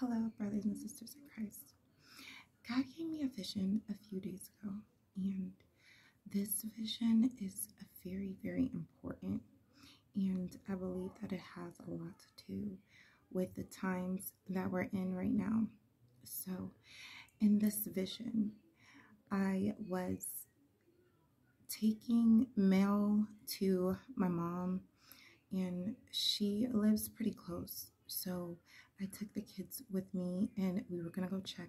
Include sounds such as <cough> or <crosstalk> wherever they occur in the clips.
Hello, brothers and sisters in Christ. God gave me a vision a few days ago, and this vision is very, very important. And I believe that it has a lot to do with the times that we're in right now. So, in this vision, I was taking mail to my mom, and she lives pretty close. So, I took the kids with me, and we were gonna go check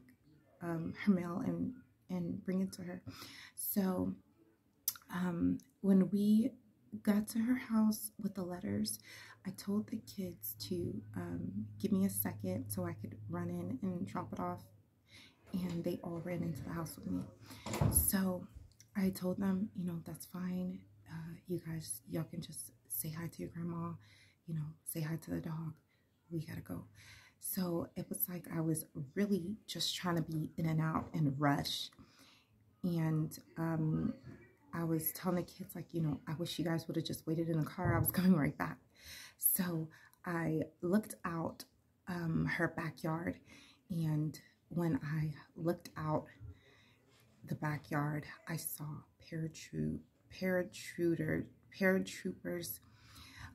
um, her mail and and bring it to her. So, um, when we got to her house with the letters, I told the kids to um, give me a second so I could run in and drop it off. And they all ran into the house with me. So I told them, you know, that's fine. Uh, you guys, y'all can just say hi to your grandma, you know, say hi to the dog. We gotta go. So it was like I was really just trying to be in and out and rush. And um, I was telling the kids, like, you know, I wish you guys would have just waited in the car. I was <laughs> coming right back. So I looked out um, her backyard. And when I looked out the backyard, I saw paratroop, paratrooter, paratroopers.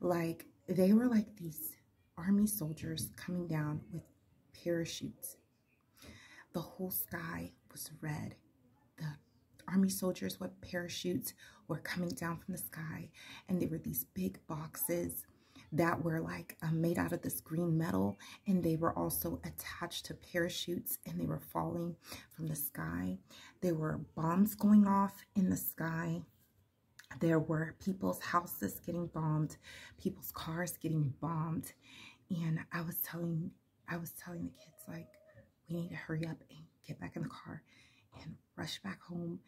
Like, they were like these army soldiers coming down with parachutes. The whole sky was red. The army soldiers with parachutes were coming down from the sky, and they were these big boxes that were like uh, made out of this green metal, and they were also attached to parachutes, and they were falling from the sky. There were bombs going off in the sky. There were people's houses getting bombed, people's cars getting bombed, and I was telling, I was telling the kids like, we need to hurry up and get back in the car and rush back home,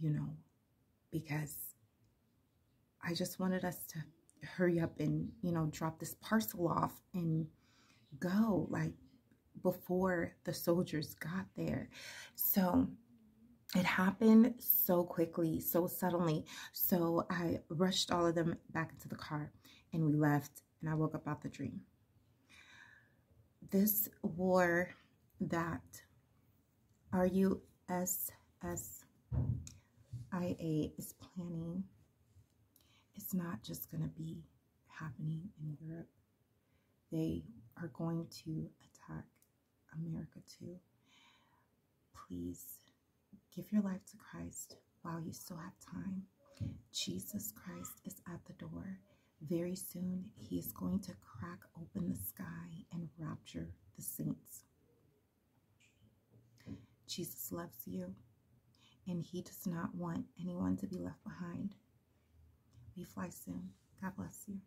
you know, because I just wanted us to hurry up and, you know, drop this parcel off and go like before the soldiers got there. So it happened so quickly, so suddenly. So I rushed all of them back into the car and we left and I woke up out the dream. This war that RUSSIA is planning it's not just going to be happening in Europe. They are going to attack America too. Please give your life to Christ while you still have time. Jesus Christ is at the door. Very soon, he is going to crack open the sky and rapture the saints. Jesus loves you, and he does not want anyone to be left behind. We fly soon. God bless you.